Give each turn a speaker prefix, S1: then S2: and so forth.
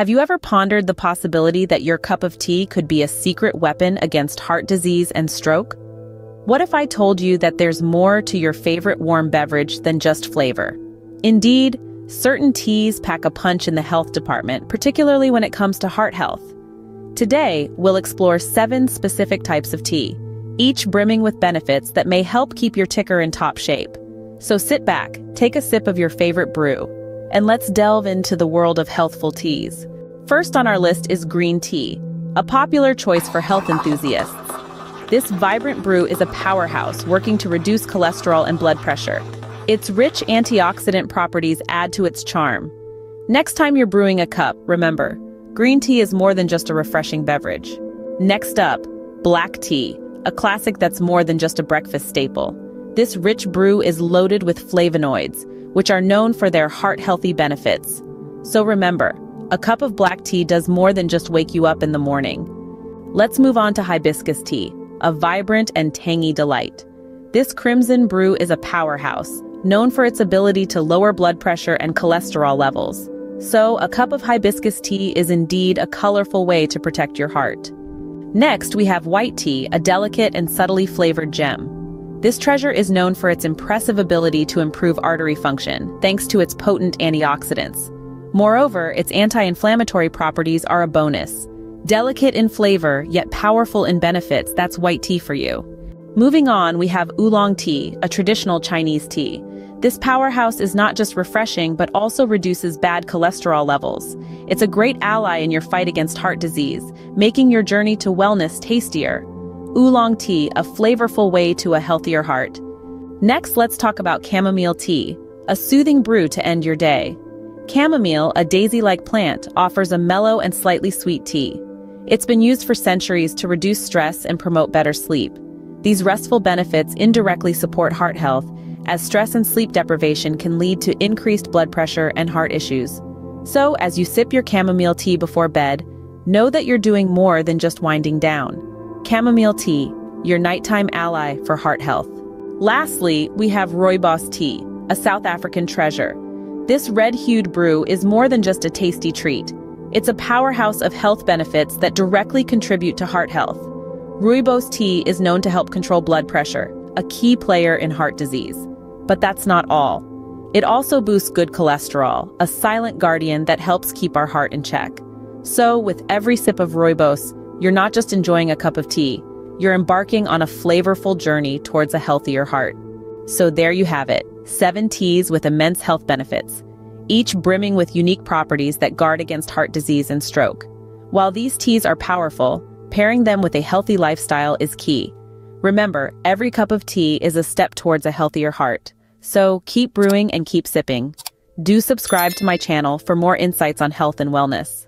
S1: Have you ever pondered the possibility that your cup of tea could be a secret weapon against heart disease and stroke? What if I told you that there's more to your favorite warm beverage than just flavor? Indeed, certain teas pack a punch in the health department, particularly when it comes to heart health. Today, we'll explore seven specific types of tea, each brimming with benefits that may help keep your ticker in top shape. So sit back, take a sip of your favorite brew, and let's delve into the world of healthful teas. First on our list is green tea, a popular choice for health enthusiasts. This vibrant brew is a powerhouse, working to reduce cholesterol and blood pressure. Its rich antioxidant properties add to its charm. Next time you're brewing a cup, remember, green tea is more than just a refreshing beverage. Next up, black tea, a classic that's more than just a breakfast staple. This rich brew is loaded with flavonoids, which are known for their heart-healthy benefits. So remember, a cup of black tea does more than just wake you up in the morning. Let's move on to hibiscus tea, a vibrant and tangy delight. This crimson brew is a powerhouse, known for its ability to lower blood pressure and cholesterol levels. So, a cup of hibiscus tea is indeed a colorful way to protect your heart. Next, we have white tea, a delicate and subtly flavored gem. This treasure is known for its impressive ability to improve artery function, thanks to its potent antioxidants. Moreover, its anti-inflammatory properties are a bonus. Delicate in flavor, yet powerful in benefits, that's white tea for you. Moving on, we have oolong tea, a traditional Chinese tea. This powerhouse is not just refreshing, but also reduces bad cholesterol levels. It's a great ally in your fight against heart disease, making your journey to wellness tastier. Oolong tea, a flavorful way to a healthier heart. Next, let's talk about chamomile tea, a soothing brew to end your day. Chamomile, a daisy-like plant, offers a mellow and slightly sweet tea. It's been used for centuries to reduce stress and promote better sleep. These restful benefits indirectly support heart health, as stress and sleep deprivation can lead to increased blood pressure and heart issues. So, as you sip your chamomile tea before bed, know that you're doing more than just winding down. Chamomile tea, your nighttime ally for heart health. Lastly, we have rooibos tea, a South African treasure. This red-hued brew is more than just a tasty treat. It's a powerhouse of health benefits that directly contribute to heart health. Rooibos tea is known to help control blood pressure, a key player in heart disease. But that's not all. It also boosts good cholesterol, a silent guardian that helps keep our heart in check. So, with every sip of rooibos, you're not just enjoying a cup of tea, you're embarking on a flavorful journey towards a healthier heart. So there you have it, seven teas with immense health benefits each brimming with unique properties that guard against heart disease and stroke. While these teas are powerful, pairing them with a healthy lifestyle is key. Remember, every cup of tea is a step towards a healthier heart. So keep brewing and keep sipping. Do subscribe to my channel for more insights on health and wellness.